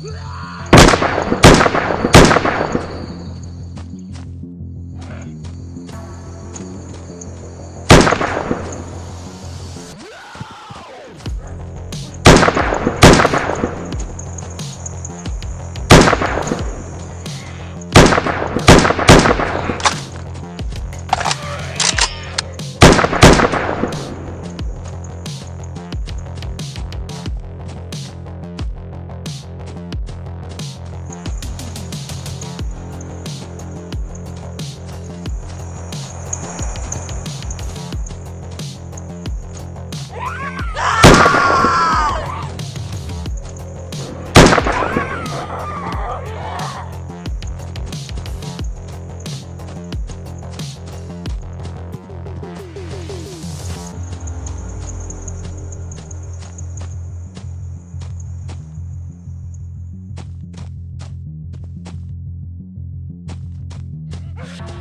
No! you